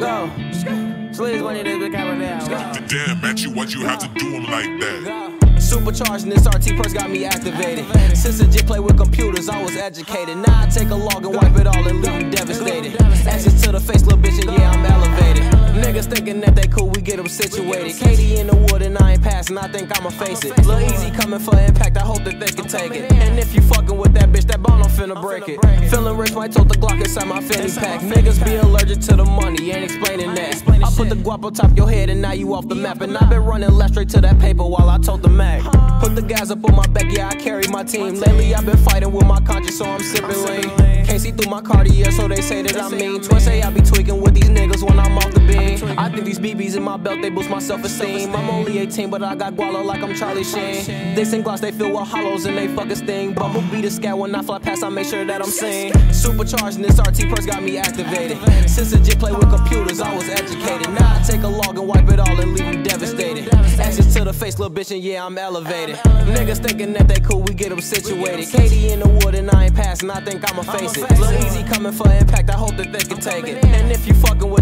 Please, money, this big camera Damn, at you, what you have to do him like that? Supercharging this RT purse got me activated. Since a jit play with computers, I was educated. Now I take a log and wipe it all and leave them devastated. Situated. Katie in the wood and I ain't passing, I think I'ma face it. Lil Eazzyy coming for impact, I hope that they can take it. And if you fucking with that bitch, that bone I'm finna break it. Feeling rich, might tote the Glock inside my fanny pack. Niggas be allergic to the money, ain't explaining that. I put the guap on top your head and now you off the map. And i been running left straight to that paper while I told the Mac. Put the guys up on my back, yeah, I carry my team. Lately I've been fighting with my conscience, so I'm sipping lean. Can't see through my Cartier, so they say that I'm mean. Twins say I be tweaking with these niggas when I'm off the my belt, they boost my self-esteem. I'm only 18, but I got guala like I'm Charlie Sheen. They sing gloss, they fill with hollows and they fucking sting. Bumblebee the scat when I fly past, I make sure that I'm seen. Supercharging this RT purse got me activated. Since the jit play with computers, I was educated. Now I take a log and wipe it all and leave them devastated. Ashes to the face, little bitch, and yeah, I'm elevated. Niggas thinking that they cool, we get them situated. Katie in the wood and I ain't passing, I think I'ma face it. Lil Eazzyy coming for impact, I hope that they can take it. And if you fucking with